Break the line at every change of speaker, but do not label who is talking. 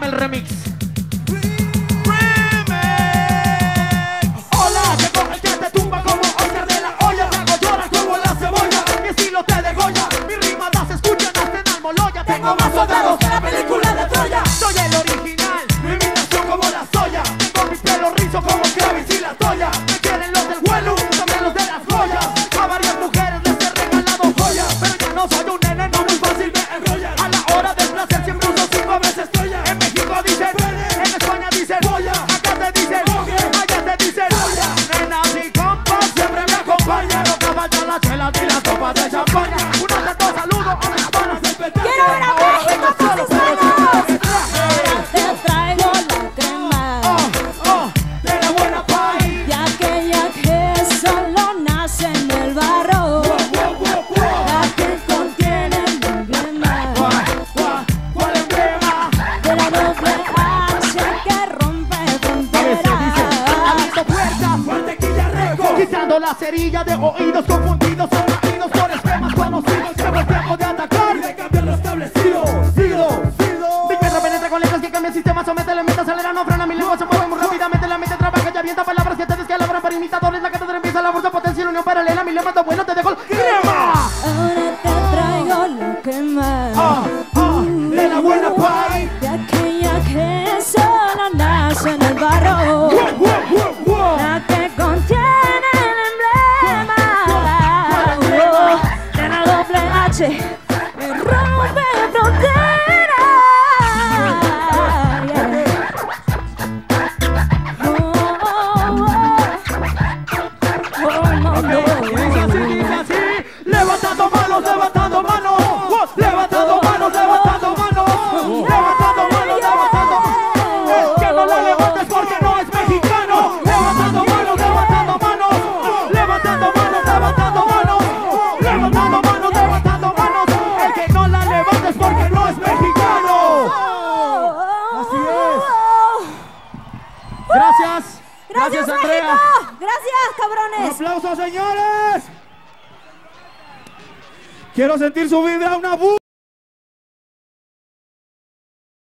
remix.
Hola, llegó el que te tumba como Oscar de la olla. Te hago llorar como la cebolla. Mi estilo te degolla. Mi rima las escuchan hasta en Almoloya. Tengo más soldados de champaña. Un atento saludo a mis panas del petate.
Quiero ver a México con sus manos.
te
traigo la crema
Oh, oh, de la buena país.
de aquella que solo nace en el barro, la que contiene el emblema
Guay, guay, ¿Cuál emblema?
de la doble H que rompe fronteras.
Abriendo puertas, mantequilla reco Quitando la cerilla de oídos confundidos cambia el sistema Somete la meta, acelera, no frena Mi lengua se mueve muy rápidamente La mente trabaja y avienta palabras que te descalabran Para imitadores la cátedra empieza la fuerza Potencia y unión paralela Mi lema está bueno, te dejo el crema
Ahora te traigo la crema
Ah, ah, de la buena pie
de aquella que solo nace en el barro. La que contiene el emblema. De la doble H
Gracias.
Gracias,
Andrea.
México. Gracias,
Un
cabrones.
aplauso, señores. Quiero sentir su vibra, una bu